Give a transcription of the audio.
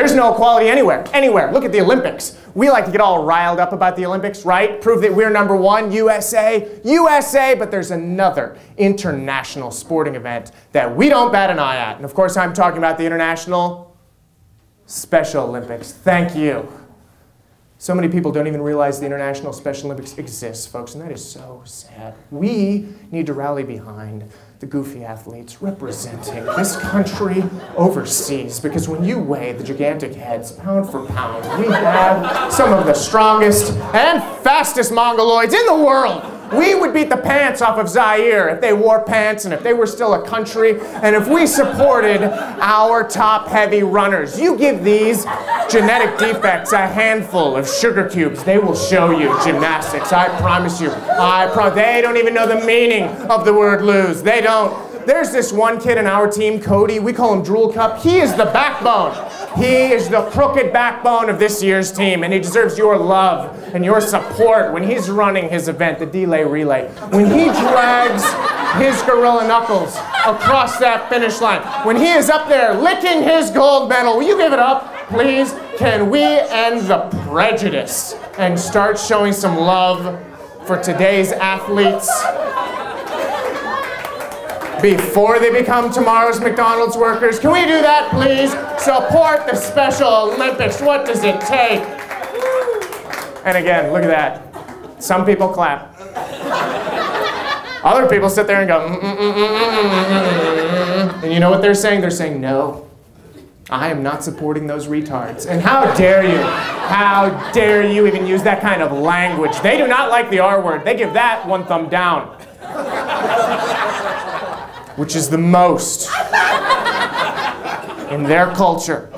There's no equality anywhere, anywhere. Look at the Olympics. We like to get all riled up about the Olympics, right? Prove that we're number one, USA, USA, but there's another international sporting event that we don't bat an eye at. And of course, I'm talking about the International Special Olympics. Thank you. So many people don't even realize the International Special Olympics exists, folks, and that is so sad. We need to rally behind the goofy athletes representing this country overseas because when you weigh the gigantic heads pound for pound, we have some of the strongest and fastest mongoloids in the world. We would beat the pants off of Zaire if they wore pants and if they were still a country and if we supported our top heavy runners. You give these genetic defects a handful of sugar cubes, they will show you gymnastics. I promise you. I pro they don't even know the meaning of the word lose. They don't. There's this one kid in our team, Cody. We call him Drool Cup. He is the backbone. He is the crooked backbone of this year's team, and he deserves your love and your support when he's running his event, the Delay Relay. When he drags his gorilla knuckles across that finish line, when he is up there licking his gold medal, will you give it up, please? Can we end the prejudice and start showing some love for today's athletes? Before they become tomorrow's McDonald's workers. Can we do that, please? Support the Special Olympics. What does it take? And again, look at that. Some people clap. Other people sit there and go, mm, mm, mm, and you know what they're saying? They're saying, no, I am not supporting those retards. And how dare you? How dare you even use that kind of language? They do not like the R word. They give that one thumb down which is the most in their culture.